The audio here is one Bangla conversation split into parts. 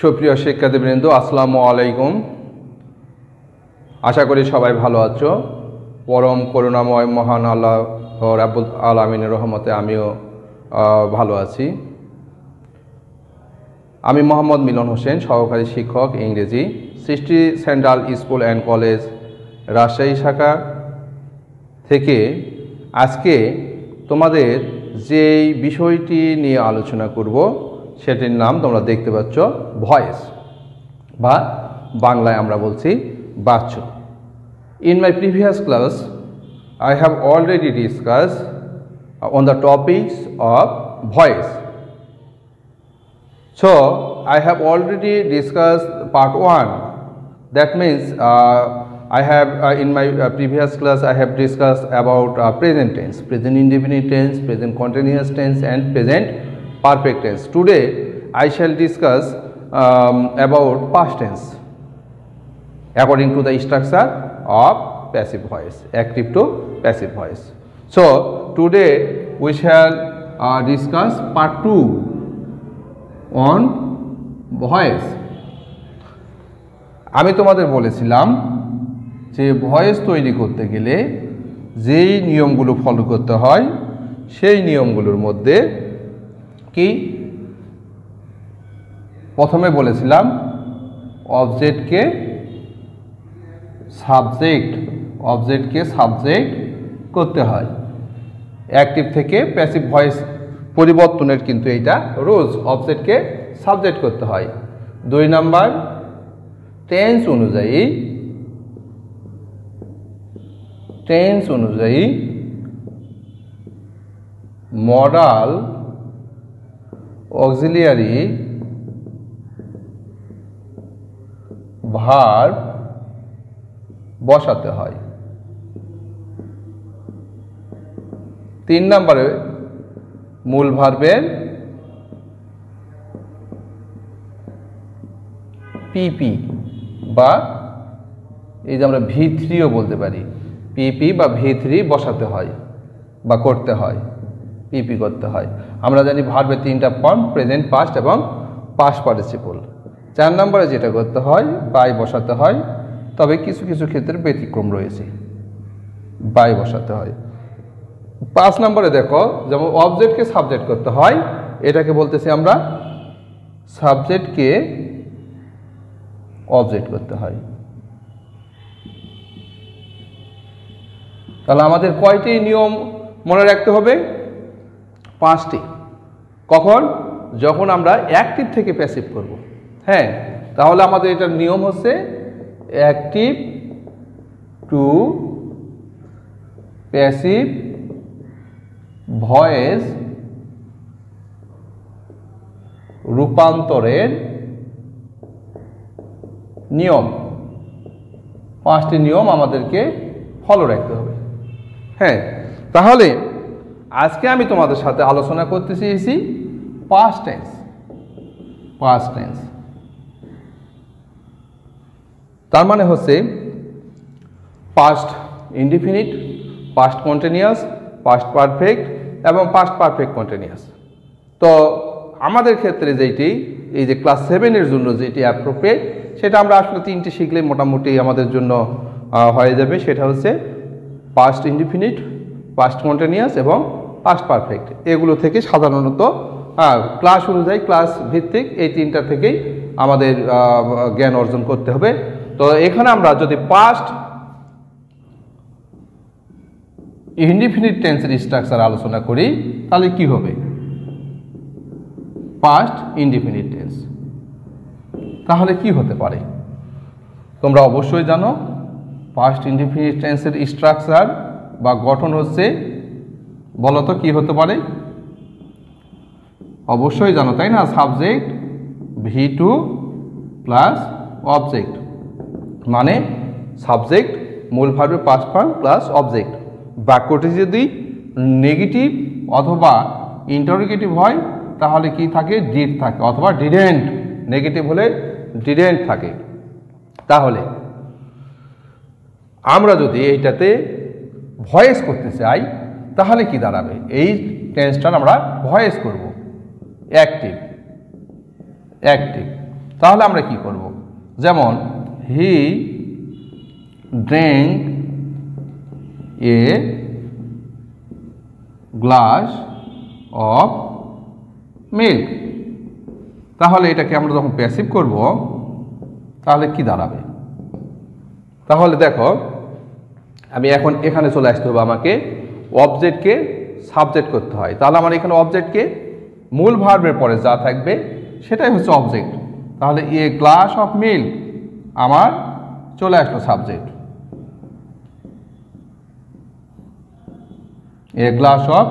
সুপ্রিয় শিক্ষার্থীবৃন্দ, আসসালামু আলাইকুম। আশা করি সবাই ভালো আছো। পরম করুণাময় মহান আল্লাহ রাবুল আলমিনের রহমতে আমিও ভালো আছি। আমি মোহাম্মদ মিলন হোসেন, সহকারী শিক্ষক, ইংরেজি Srishti central school and college, Rajshahi শাখা থেকে আজকে তোমাদের যেই বিষয়টি নিয়ে আলোচনা করব সেটির নাম তোমরা দেখতে পাচ্ছ, ভয়েস, বা বাংলায় আমরা বলছি বাচ্চ। In my previous class I have already discuss on the topics of voice so I have already discuss part one that means I have in my previous class I have discuss about present tense present independent tense present continuous tense and present perfect tense. Today I shall discuss um, about past tense according to the structure of passive voice, active to passive voice. So today we shall uh, discuss part two on voice আমি তোমাদের বলেছিলাম যে ভয়েস তৈরি করতে গেলে যেই নিয়মগুলো ফলো করতে হয় সেই নিয়মগুলোর মধ্যে কি? প্রথমে বলেছিলাম অবজেক্টকে সাবজেক্ট অবজেক্টকে সাবজেক্ট করতে হয়। অ্যাক্টিভ থেকে প্যাসিভ ভয়েস পরিবর্তনের কিন্তু এইটা রোজ অবজেক্টকে সাবজেক্ট করতে হয়। দুই নাম্বার টেন্স অনুযায়ী টেন্স অনুযায়ী মডাল অক্সিলিয়ারি ভার্ব বসাতে হয়। তিন নম্বরে মূল ভার্বের পিপি বা এই যে আমরা ভি থ্রিও বলতে পারি। পিপি বা ভি থ্রি বসাতে হয় বা করতে হয়। পিপি করতে হয়। আমরা জানি ভার্বের তিনটা ফর্ম প্রেজেন্ট পাস্ট এবং পাস্ট পার্টিসিপল চার নম্বরে যেটা করতে হয় বাই বসাতে হয়, তবে কিছু কিছু ক্ষেত্রে ব্যতিক্রম রয়েছে। বাই বসাতে হয়। পাঁচ নম্বরে দেখো, যেমন অবজেক্টকে সাবজেক্ট করতে হয়, এটাকে বলতেছি আমরা সাবজেক্টকে অবজেক্ট করতে হয়। তাহলে আমাদের কয়টি নিয়ম মনে রাখতে হবে? পাঁচটি। কখন? যখন আমরা অ্যাক্টিভ থেকে প্যাসিভ করব। হ্যাঁ তাহলে আমাদের এটার নিয়ম হচ্ছে অ্যাক্টিভ টু প্যাসিভ ভয়েস রূপান্তরের নিয়ম। পাঁচটি নিয়ম আমাদেরকে ফলো রাখতে হবে। হ্যাঁ তাহলে আজকে আমি তোমাদের সাথে আলোচনা করতে চেয়েছি পাস্ট টেন্স পাস্ট টেন্স তার মানে হচ্ছে past indefinite past continuous past perfect এবং পাস্ট পারফেক্ট কন্টিনিউয়াস তো আমাদের ক্ষেত্রে যেটি, এই যে ক্লাস সেভেনের জন্য যেটি অ্যাপ্রোপ্রিয়েট সেটা আমরা আসলে তিনটি শিখলে মোটামুটি আমাদের জন্য হয়ে যাবে। সেটা হচ্ছে পাস্ট ইনডিফিনিট পাস্ট কন্টিনিউয়াস এবং পাস্ট পারফেক্ট এগুলো থেকে সাধারণত ক্লাস অনুযায়ী ক্লাস ভিত্তিক এই তিনটা থেকেই আমাদের জ্ঞান অর্জন করতে হবে। তো এখানে আমরা যদি পাস্ট ইনডিফিনিট টেন্সের স্ট্রাকচার আলোচনা করি, তাহলে কি হবে? পাস্ট ইনডিফিনিট টেন্স তাহলে কি হতে পারে? তোমরা অবশ্যই জানো পাস্ট ইনডিফিনিট টেন্সের স্ট্রাকচার বা গঠন হচ্ছে বলো তো কি হতে পারে? অবশ্যই জানো, তাই না? Subject V two plus object মানে সাবজেক্ট মূল ভার্বে পাস্ট ফর্ম প্লাস অবজেক্ট বাক্যটি যদি নেগেটিভ অথবা ইন্টারোগেটিভ হয়, তাহলে কি থাকে? ডিড থাকে। অথবা ডিডেন্ট নেগেটিভ হলে ডিডেন্ট থাকে। তাহলে, আমরা যদি এইটাতে ভয়েস করতে চাই তাহলে কি দাঁড়াবে? এই টেন্সটার আমরা ভয়েস করব। অ্যাক্টিভ অ্যাক্টিভ তাহলে আমরা কি করব? যেমন he drink a glass of milk তাহলে এটাকে আমরা যখন প্যাসিভ করব, তাহলে কি দাঁড়াবে? তাহলে দেখো, আমি এখন এখানে চলে আসতে হবে আমাকে অবজেক্টকে সাবজেক্ট করতে হয়। তাহলে আমার এখানে অবজেক্টকে মূল ভার্বের পরে যা থাকবে, সেটাই হচ্ছে অবজেক্ট তাহলে এ গ্লাস অফ মিল্ক আমার চলে আসলো subject a glass of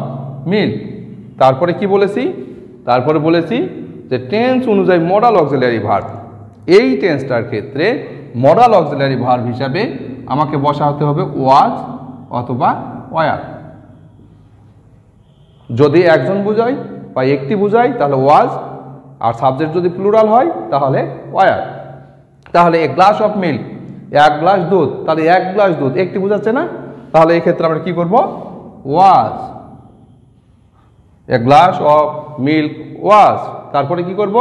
milk তারপরে কি বলেছি? তারপরে বলেছি যে টেন্স অনুযায়ী মডাল অক্সিলারি ভার্ব এই টেন্সটার ক্ষেত্রে মডাল অক্সিলারি ভার্ব হিসাবে আমাকে বসাতে হবে ওয়াজ অথবা ওয়ার যদি একজন বুঝাই বা একটি বুঝাই তাহলে ওয়াজ, আর সাবজেক্ট যদি প্লুরাল হয়, তাহলে ওয়ার। তাহলে এ গ্লাস অফ মিল্ক, এক গ্লাস দুধ, তাহলে এক গ্লাস দুধ, একটি বুঝাচ্ছে না? তাহলে এই ক্ষেত্রে আমরা কি করব? Was. A glass of milk, was. তারপরে কি করব?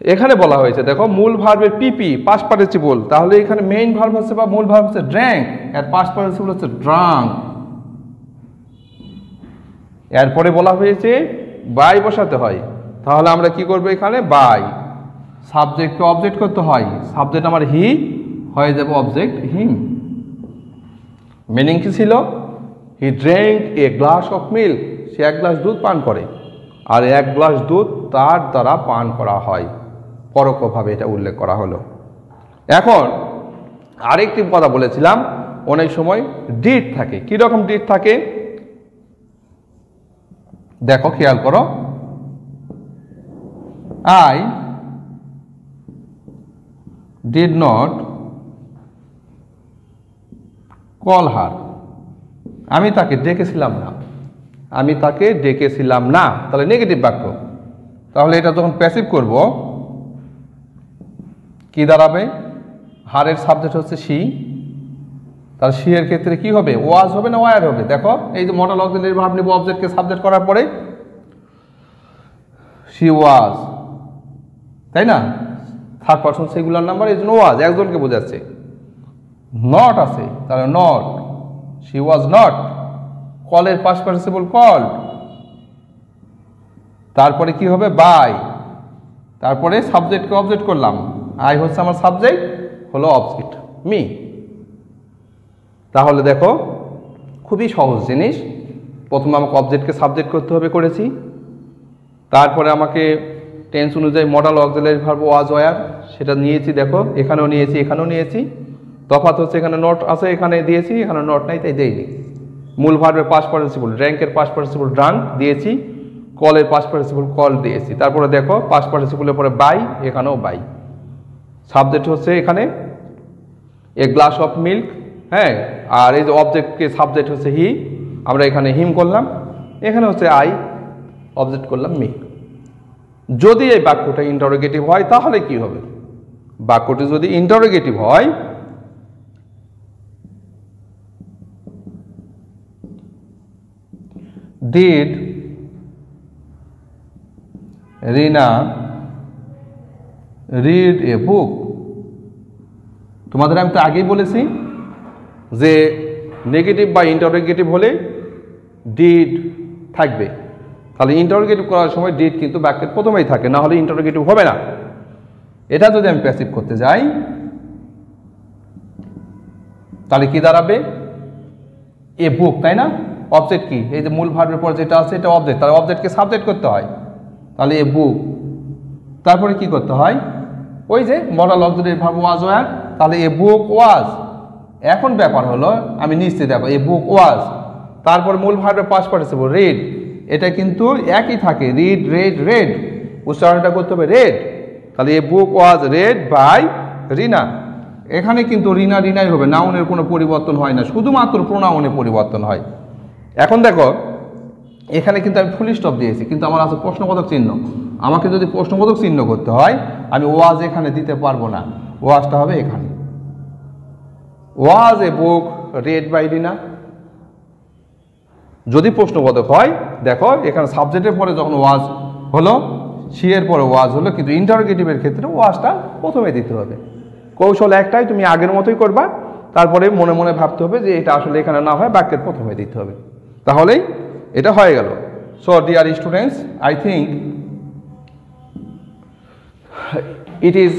এখানে বলা হয়েছে, দেখো, মূল ভার্বের পিপি পার্টিসিপল। তাহলে এখানে মেইন ভার্ব হচ্ছে বা মূল ভার্ব হচ্ছে ড্র্যাঙ্ক আর পার্টিসিপল হচ্ছে ড্রাং এরপরে বলা হয়েছে বাই বসাতে হয়। তাহলে আমরা কি করব এখানে? বাই। সাবজেক্টকে অবজেক্ট করতে হয়? সাবজেক্ট আমার হি, হয়ে যাবে অবজেক্ট হিম। মিনিং কি ছিল? He drink a glass of milk সে এক গ্লাস দুধ পান করে। আর এক গ্লাস দুধ তার দ্বারা পান করা হয়। পরোক্ষভাবে এটা উল্লেখ করা হলো। এখন আরেকটি কথা বলেছিলাম। অনেক সময় ডিট থাকে। কি রকম ডিট থাকে? দেখো, খেয়াল করো। I did not call her আমি তাকে ডেকেছিলাম না। আমি তাকে ডেকেছিলাম না। তাহলে নেগেটিভ বাক্য। তাহলে এটা যখন প্যাসিভ করব, কি দাঁড়াবে? হারের সাবজেক্ট হচ্ছে সি সি এর ক্ষেত্রে কি হবে? ওয়াজ হবে না ওয়ার হবে? দেখো, এই যে মডেল অক্সিলারি ভাব নিব অবজেক্টকে সাবজেক্ট করার পরে সি ওয়াজ তাই না? থার্ড পার্সন সিঙ্গুলার নাম্বার এই জন্য ওয়াজ একজনকে বোঝাচ্ছে। নট আছে, তাহলে নট শি ওয়াজ নট কলের পাস পার্টিসিপল কল তারপরে কি হবে? বাই তারপরে সাবজেক্টকে অবজেক্ট করলাম। আই হচ্ছে আমার সাবজেক্ট হলো অবজেক্ট মি তাহলে দেখো, খুবই সহজ জিনিস। প্রথমে আমাকে অবজেক্টকে সাবজেক্ট করতে হবে করেছি। তারপরে আমাকে টেন্স অনুযায়ী modal auxiliary verb was were সেটা নিয়েছি, দেখো, এখানেও নিয়েছি এখানেও নিয়েছি। তফাৎ হচ্ছে এখানে নোট আছে, এখানে দিয়েছি, এখানে নোট নাই, তাই দেইনি। মূল ভার্বের পাস পার্টিসিপল র্যাঙ্কের পাস পার্টিসিপল ড্রাঙ্ক দিয়েছি। কলের পাস পার্টিসিপল কল দিয়েছি। তারপরে দেখো পাস পার্টিসিপলের পরে বাই এখানেও বাই সাবজেক্ট হচ্ছে এখানে এ গ্লাস অফ মিল্ক হ্যাঁ আর এই যে অবজেক্টকে সাবজেক্ট হচ্ছে হি আমরা এখানে হিম করলাম। এখানে হচ্ছে আই অবজেক্ট করলাম মি যদি এই বাক্যটা ইন্টারোগেটিভ হয়, তাহলে কি হবে? বাক্যটি যদি ইন্টারোগেটিভ হয় did Rina read a book তোমাদের আমি তো আগেই বলেছি যে নেগেটিভ বা ইন্টারোগেটিভ হলে ডিড থাকবে। তাহলে ইন্টারোগেটিভ করার সময় ডিড কিন্তু বাক্যের প্রথমেই থাকে, না হলে ইন্টারোগেটিভ হবে না। এটা যদি আমি প্যাসিভ করতে যাই, তাহলে কি দাঁড়াবে? এ বুক তাই না? অবজেক্ট কি? এই যে মূল ভার্বের পর যেটা আছে, এটা অবজেক্ট তাহলে অবজেক্টকে সাবজেক্ট করতে হয়। তাহলে এ বুক তারপরে কি করতে হয়? ওই যে মডাল অবজেক্টের ভার্ব ওয়াজ ওয়ার তাহলে এ বুক ওয়াজ এখন ব্যাপার হলো, আমি নিশ্চিত দেখো এ বুক ওয়াজ তারপর মূল ভার্বের পাস পার্টিসিপল রেড এটা কিন্তু একই থাকে রিড রেড রেড উচ্চারণটা করতে হবে রেড তাহলে a book was read by Rina এখানে কিন্তু রিনা রিনাই হবে নাউনের কোনো পরিবর্তন হয় না, শুধুমাত্র প্রোনাউনে পরিবর্তন হয়। এখন দেখো, এখানে কিন্তু আমি ফুল স্টপ দিয়েছি, কিন্তু আমার আছে প্রশ্নবোধক চিহ্ন, আমাকে যদি প্রশ্নবোধক চিহ্ন করতে হয়, আমি ওয়াজ এখানে দিতে পারব না ওয়াজটা হবে এখানে। Was a book read by Rina যদি প্রশ্নবোধক হয়, দেখো, এখানে সাবজেক্টের পরে যখন ওয়াজ হলো সি এর পরে ওয়াজ হলো, কিন্তু ইন্টারোগেটিভের ক্ষেত্রে ওয়াজটা প্রথমে দিতে হবে। কৌশল একটাই, তুমি আগের মতোই করবা, তারপরে মনে মনে ভাবতে হবে যে এটা আসলে এখানে না হয়, বাক্যের প্রথমে দিতে হবে। তাহলেই এটা হয়ে গেল। So dear students I think it is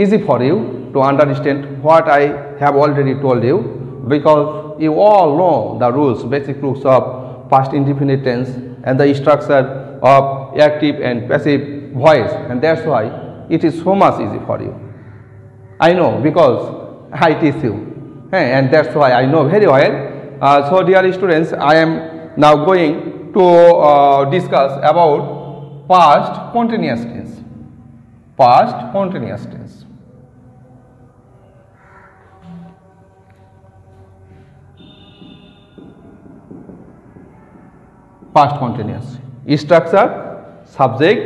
easy for you to understand what I have already told you because you all know the rules, basic rules of past indefinite tense and the structure of active and passive voice and that's why it is so much easy for you. I know because I teach you eh, and that's why I know very well. Uh, so dear students, I am now going to uh, discuss about past continuous tense past continuous tense. Past continuous. Structure, subject,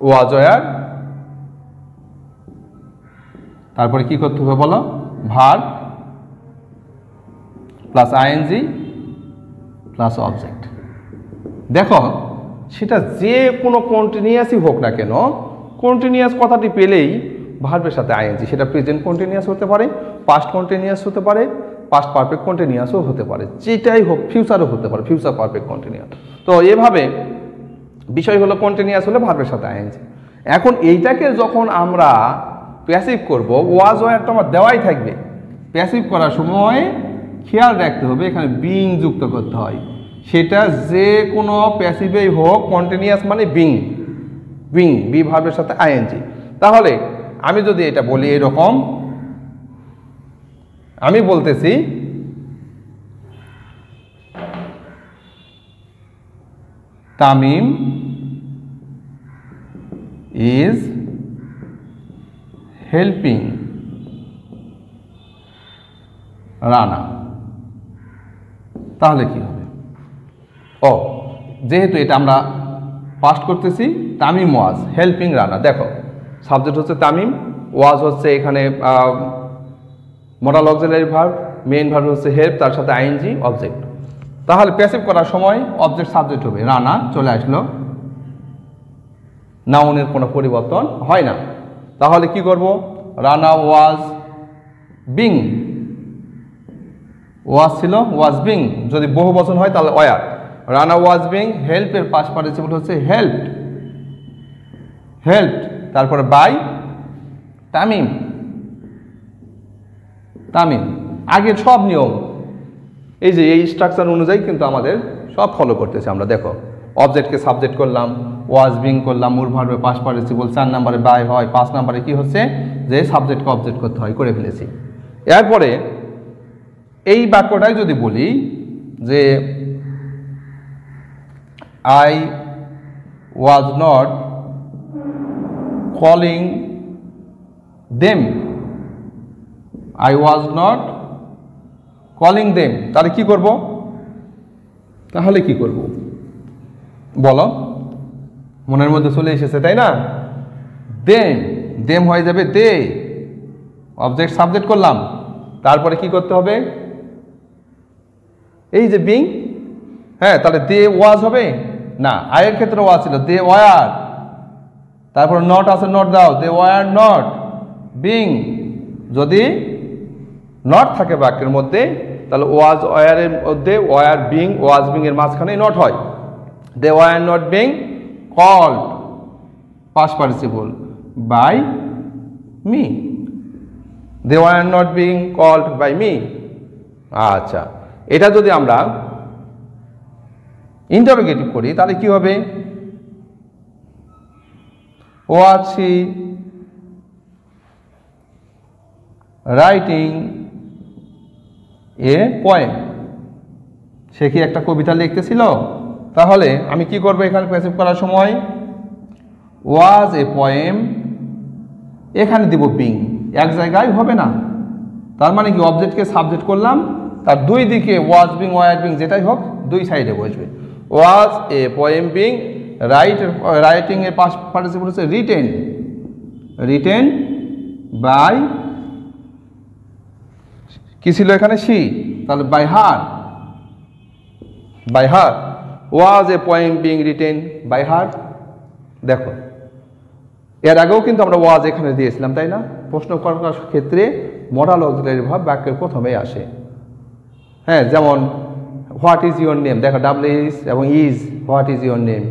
was where তারপরে কি করতে হবে বলো verb plus ING plus object দেখো সেটা যে কোনো কন্টিনিউয়াসই হোক না কেন কন্টিনিউয়াস কথাটি পেলেই ভার্বের সাথে আইএনজি সেটা প্রেজেন্ট কন্টিনিউয়াস হতে পারে পাস্ট কন্টিনিউয়াস হতে পারে পাস্ট পারফেক্ট কন্টিনিউয়াসও হতে পারে, যেটাই হোক ফিউচারও হতে পারে ফিউচার পারফেক্ট কন্টিনিউয়াস তো এভাবে বিষয় হলো কন্টিনিউয়াস হলে ভার্বের সাথে আইএনজি এখন এইটাকে যখন আমরা প্যাসিভ করব ওয়াজ ওয়ার তো আমার দেওয়াই থাকবে। প্যাসিভ করার সময় খেয়াল রাখতে হবে, এখানে বিং যুক্ত করতে হয়। সেটা যে কোনো প্যাসিভেই হোক কন্টিনিউয়াস মানে বিং বিং বি ভার্বের সাথে আইএনজি তাহলে আমি যদি এটা বলি এরকম আমি বলতেছি, তামিম ইজ হেল্পিং রানা। তাহলে কি হবে? ও, যেহেতু এটা আমরা পাস্ট করতেছি, তামিম ওয়াজ হেল্পিং রানা। দেখো সাবজেক্ট হচ্ছে তামিম ওয়াজ হচ্ছে এখানে moral auxiliary verb main verb হচ্ছে হেল্প তার সাথে আইএনজি অবজেক্ট তাহলে প্যাসিভ করার সময় অবজেক্ট সাবজেক্ট হবে। রানা চলে আসলো। নাউনের কোনো পরিবর্তন হয় না। তাহলে কি করব? রানা ওয়াজ বিং ওয়াজ ছিল ওয়াজ বিং যদি বহু বচন হয়, তাহলে ওয়ার রানা ওয়াজ বিং হেল্পের পাস পার্টিসিপল হচ্ছে হেল্প হেল্প তারপরে বাই তামিম তামিম। আগের সব নিয়ম। এই যে, এই স্ট্রাকচার অনুযায়ী কিন্তু আমাদের সব ফলো করতেছে আমরা। দেখো অবজেক্টকে সাবজেক্ট করলাম ওয়াজ বিং করলাম, মূল ভার্বে পাস পার্টিসিপল চার নাম্বারে বাই হয়, পাঁচ নাম্বারে কি হচ্ছে? যে সাবজেক্টকে অবজেক্ট করতে হয়, করে ফেলেছি। এরপরে এই বাক্যটাই যদি বলি যে I was not calling them I was not calling them তাহলে কি করব? তাহলে কি করব? বলো। মনের মধ্যে চলে এসেছে, তাই না? দেম দেম হয়ে যাবে দে অবজেক্ট সাবজেক্ট করলাম। তারপরে কি করতে হবে? এই যে বিং হ্যাঁ তাহলে দে ওয়াজ হবে? না আয়ের ক্ষেত্রে ওয়াজ ছিল দে ওয়ার তারপর নট আছে নট দাও দে ওয়ার নট বিং যদি নট থাকে বাক্যের মধ্যে, তাহলে ওয়াজ ওয়ারের মধ্যে, ওয়ার বিং, ওয়াজ বিং এর মাঝখানে নট হয়। They were not being called past participle by me. They were not being called by me. আচ্ছা এটা যদি আমরা ইন্টারোগেটিভ করি, তাহলে কি হবে? Was she writing a poem সে কি একটা কবিতা লিখতেছিল? তাহলে আমি কি করব এখানে প্যাসিভ করার সময়? ওয়াজ এ পয়েম এখানে দিব বিং এক জায়গায় হবে না। তার মানে কি অবজেক্টকে সাবজেক্ট করলাম। তার দুই দিকে ওয়াজ বিং ওয়ার বিং যেটাই হোক, দুই সাইডে বসবে। Was a poem being write writing এর পাস পার্টিসিপল হচ্ছে রিটেন রিটেন বাই কি ছিল এখানে? সি। তাহলে by her by her was a poem being written by heart দেখো, এর আগেও কিন্তু আমরা ওয়াজ এখানে দিয়েছিলাম, তাই না? প্রশ্ন করার ক্ষেত্রে মডাল অক্সিলারি ভাব বাক্যের প্রথমেই আসে। হ্যাঁ যেমন হোয়াট ইজ ইউর নেম দেখো ডাব্লিউ ইজ এবং is what is your name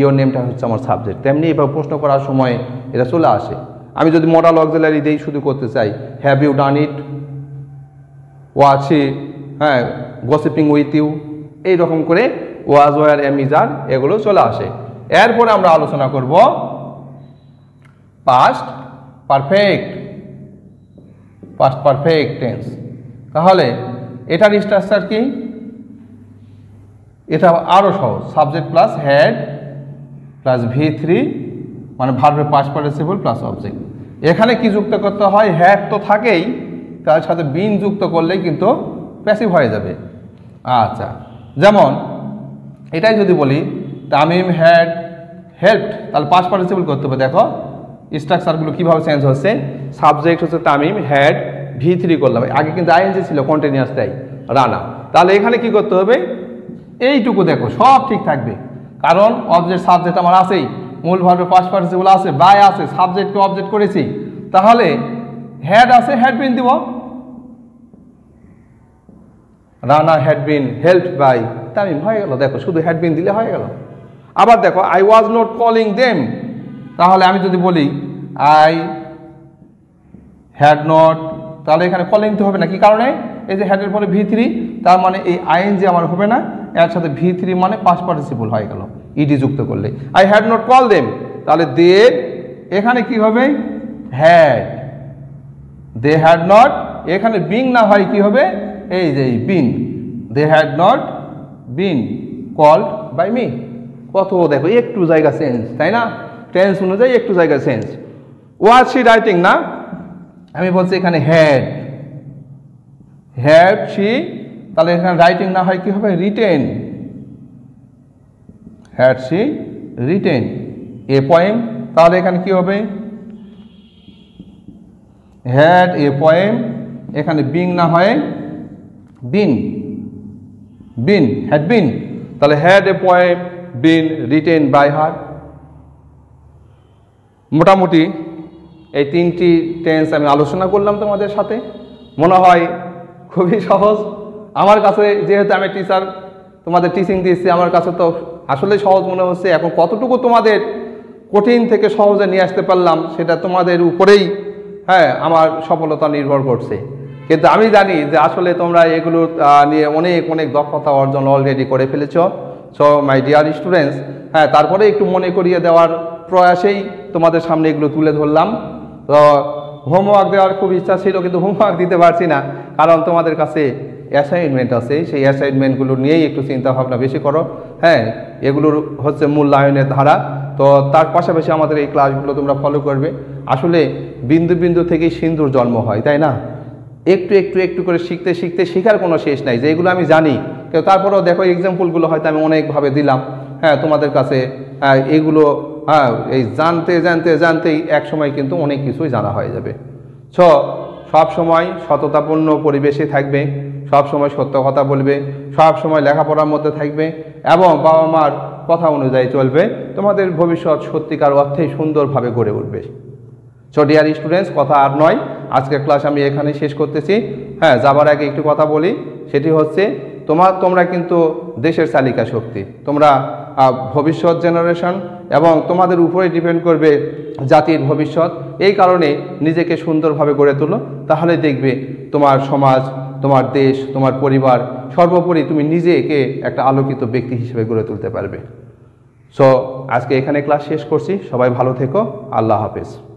your নেমটা হচ্ছে আমার সাবজেক্ট তেমনি এবার প্রশ্ন করার সময় এটা চলে আসে। আমি যদি মডাল অক্সিলারি দিয়েই শুধু করতে চাই হ্যাভ ইউ ডান ইট ওয়াচি হ্যাঁ গসিপিং উইথ ইউ এইরকম করে ওয়াজ, ওয়ার এমিজার এগুলো চলে আসে। এরপরে আমরা আলোচনা করব past perfect past perfect tense তাহলে, এটার স্ট্রাকচার কি? এটা আরও সহজ subject plus had plus V three মানে ভার্বের পাস পার্টিসিপল প্লাস অবজেক্ট এখানে কি যুক্ত করতে হয়? হ্যাড তো থাকেই তার সাথে বিন যুক্ত করলেই কিন্তু প্যাসিভ হয়ে যাবে। আচ্ছা যেমন এটাই যদি বলি, তামিম হ্যাড হেল্প তাহলে পাস পার্টিসিপল করতে হবে। দেখো স্ট্রাকচারগুলো কীভাবে চেঞ্জ হচ্ছে? সাবজেক্ট হচ্ছে তামিম হ্যাড ভি থ্রি করলাম। আগে কিন্তু আইএনজি ছিল কন্টিনিউয়াসটাই রানা। তাহলে এখানে কি করতে হবে? এইটুকু দেখো, সব ঠিক থাকবে। কারণ অবজেক্ট সাবজেক্ট আমার আছেই। মূল ভার্বের পাস আছে বাই আছে সাবজেক্টকে অবজেক্ট করেছি। তাহলে হ্যাড আছে হ্যাড বিন দিব। Rana had been help by Tamim হয়ে গেল, দেখো, শুধু হ্যাড বিন দিলে হয়ে গেল। আবার দেখো I was not calling them তাহলে আমি যদি বলি আই হ্যাড নট তাহলে এখানে কলিং তো হবে না, কি কারণে? এই যে হ্যাডের পরে ভি থ্রি তার মানে এই আইন যে আমার হবে না, এর সাথে ভি থ্রি মানে পাস পার্টিসিপল হয়ে গেল ইডি যুক্ত করলে। I had not call them তাহলে দে এখানে কি হবে? হ্যাড দে হ্যাড নট এখানে বিং না হয় কি হবে? এই যে been they had not been called by me কত দেখো, একটু জায়গা চেঞ্জ তাই না? টেন্স অনুযায়ী একটু জায়গা চেঞ্জ ওয়াজ সি রাইটিং না? আমি বলছি এখানে হ্যাড হ্যাড সি তাহলে এখানে রাইটিং না হয় কি হবে? Written had she written a poem তাহলে এখানে কি হবে? হ্যাড এ পয়েম এখানে বিং না হয় বিন বিন হ্যাড বিন তাহলে had a poem been written by her মোটামুটি এই তিনটি টেন্স আমি আলোচনা করলাম তোমাদের সাথে। মনে হয় খুবই সহজ। আমার কাছে যেহেতু আমি টিচার তোমাদের টিচিং দিয়েছি, আমার কাছে তো আসলে সহজ মনে হচ্ছে। এখন কতটুকু তোমাদের কঠিন থেকে সহজে নিয়ে আসতে পারলাম, সেটা তোমাদের উপরেই হ্যাঁ আমার সফলতা নির্ভর করছে। কিন্তু আমি জানি যে আসলে তোমরা এগুলো নিয়ে অনেক অনেক দক্ষতা অর্জন অলরেডি করে ফেলেছ। সো মাই ডিয়ার স্টুডেন্টস হ্যাঁ তারপরে একটু মনে করিয়ে দেওয়ার প্রয়াসেই তোমাদের সামনে এগুলো তুলে ধরলাম। তো হোমওয়ার্ক দেওয়ার খুব ইচ্ছা ছিল, কিন্তু হোমওয়ার্ক দিতে পারছি না। কারণ তোমাদের কাছে অ্যাসাইনমেন্ট আছে, সেই অ্যাসাইনমেন্টগুলো নিয়েই একটু চিন্তা ভাবনা বেশি করো। হ্যাঁ এগুলোর হচ্ছে মূল্যায়নের ধারা। তো তার পাশাপাশি আমাদের এই ক্লাসগুলো তোমরা ফলো করবে। আসলে বিন্দু বিন্দু থেকেই সিন্দুর জন্ম হয়, তাই না? একটু একটু একটু করে শিখতে শিখতে শেখার কোনো শেষ নাই, যে এগুলো আমি জানি। কিন্তু তারপরেও দেখো এক্সাম্পলগুলো হয়তো আমি অনেকভাবে দিলাম। হ্যাঁ তোমাদের কাছে এগুলো হ্যাঁ এই জানতে জানতে জানতেই এক সময় কিন্তু অনেক কিছুই জানা হয়ে যাবে। ছ সব সময় সততাপূর্ণ পরিবেশে থাকবে। সব সময় সত্য কথা বলবে, সব সময় লেখাপড়ার মধ্যে থাকবে এবং বাবা মার কথা অনুযায়ী চলবে। তোমাদের ভবিষ্যৎ সত্যিকার অর্থেই সুন্দরভাবে গড়ে উঠবে। সো ডিয়ার স্টুডেন্টস কথা আর নয়। আজকের ক্লাস আমি এখানে শেষ করতেছি। হ্যাঁ যাবার আগে একটু কথা বলি। সেটি হচ্ছে, তোমার, তোমরা কিন্তু দেশের চালিকা শক্তি। তোমরা ভবিষ্যৎ জেনারেশন এবং তোমাদের উপরে ডিপেন্ড করবে জাতির ভবিষ্যৎ। এই কারণে নিজেকে সুন্দরভাবে গড়ে তোলো। তাহলে দেখবে তোমার সমাজ তোমার দেশ, তোমার পরিবার, সর্বোপরি তুমি নিজেকে একটা আলোকিত ব্যক্তি হিসেবে গড়ে তুলতে পারবে। সো আজকে এখানে ক্লাস শেষ করছি। সবাই ভালো থেকো। আল্লাহ হাফেজ।